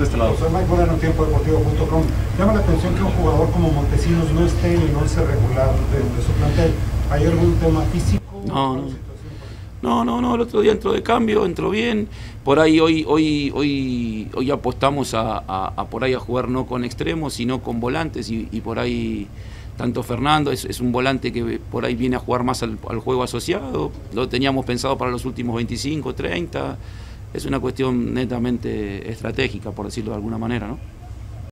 de este lado. Soy Mike Moreno, tiempo deportivo.com. Llama la atención que un jugador como Montesinos no esté en el once regular de, de su plantel. ¿Hay algún tema físico? No, no. No, no, no, el otro día entró de cambio, entró bien. Por ahí hoy, hoy, hoy, hoy apostamos a, a, a por ahí a jugar no con extremos, sino con volantes y, y por ahí tanto Fernando es, es, un volante que por ahí viene a jugar más al, al, juego asociado, lo teníamos pensado para los últimos 25, 30, es una cuestión netamente estratégica, por decirlo de alguna manera, ¿no?